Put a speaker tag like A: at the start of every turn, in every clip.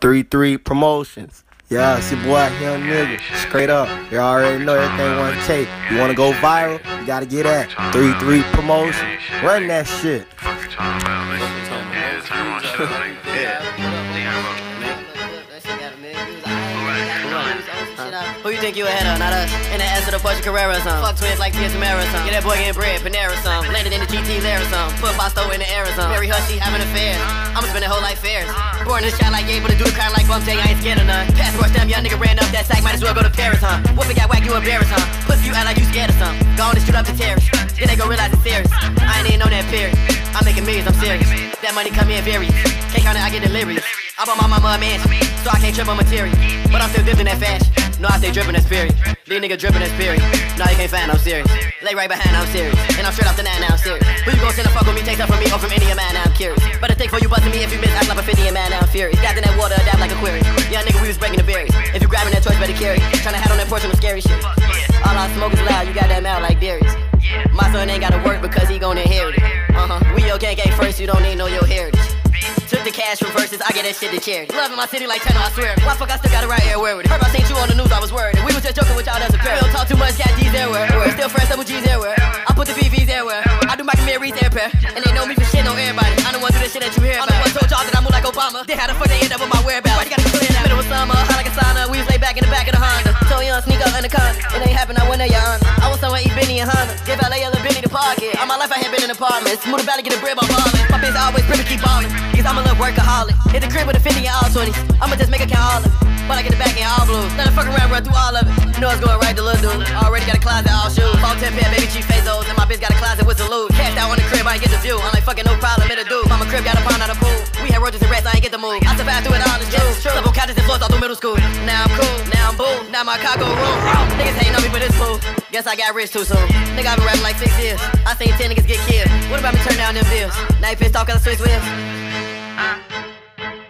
A: 3-3 Promotions. Yeah, it's your boy, Young Nigga. Straight up. You already know everything wanna take. You wanna go viral? You gotta get at 3-3 Promotions. Run that shit.
B: Who you think you ahead of? Not us. In the S of the Porsche Carrera some. Fuck twins like Tia Tamera some. Get that boy getting bread, Panera some. Landed in the GT Lara some. Put Bosto in the air some. Mary Hushy having affairs. I'ma spend a whole life fairs. Uh-huh. Born in the shot like able to do the crime like Bump J. I ain't scared of none. Passport stamp, young nigga ran up that sack. Might as well go to Paris, huh? Whoop it got whack, you embarrassed, huh? Pussy, you act like you scared of something. Go on and shoot up the terrace. Then they gon' realize it's serious. I ain't even on that period. I'm making millions, I'm serious. That money come in various. Can't count it, I get delirious. I bought my mama a mansion, so I can't trip on material. But I'm still dipping that fashion. No, I stay dripping that spirit. These niggas dripping that spirit. No, you can't find, I'm serious. Lay right behind, I'm serious. And I'm straight off the nine, now I'm serious. Who you gon' send a fuck with me? Take stuff from me or from any mine, now I'm curious. But I think for you busting me if you miss, I slap a 50 in man, now I'm furious. Got in that water, adapt like a query. Young nigga, we was breaking the berries. If you grabbing that torch, better carry. Tryna hat on that porch on the scary shit. All I smoke is loud, you got that mouth like Darius. My son ain't gotta work because he gon' inherit it. Uh huh. We your gang gang first, you don't need know your heritage. Took the cash from verses, I get that shit to charity. Loving my city like Tenno, I swear. Why fuck I still got it right here, where with it? Heard I seen you on the news, I was worried. And we was just joking with y'all as a pair. Don't talk too much, got D's everywhere. We still fresh, double G's everywhere. I put the VVs everywhere. I do my Mary's airpair. And they know me for shit on everybody. I don't want to do the shit that you hear about. One told y'all that I move like Obama. They had a fuck, they end up with my whereabouts. Why you gotta clear that? Middle of summer, hot like a sauna. We was laid back in the back of the Honda. So young, sneak up in the con. It ain't happen, I went there, your honor. My life I had been in apartments. Move the valley, get a bread by ballin'. My bitch always pretty keep ballin'. Cause I'm a little workaholic. Hit the crib with a 50 and all 20s. I'ma just make a count all of it. But I get the back in all blues. Let the fuck around, run through all of it. You know it's going right to little dude. Already got a closet, all shoes. Fall 10 pair, baby chief Fazos. And my bitch got a closet with salute. Cashed out on the crib, I ain't get the view. I'm like fucking no problem, it a dude. Mama crib got a pond out of pool. We had roaches and rats, I ain't get the move. I survived through it all, it's true. Slept couches and floors all through middle school. Now I'm cool, now I'm boo. Now my car go room. Guess I got rich too soon. Nigga, I've been rapping like six years. I seen 10 niggas get killed. What about me turn down them bills? Now you pissed off cause I switch wheels? Uh,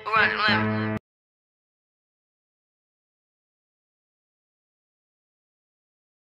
B: run,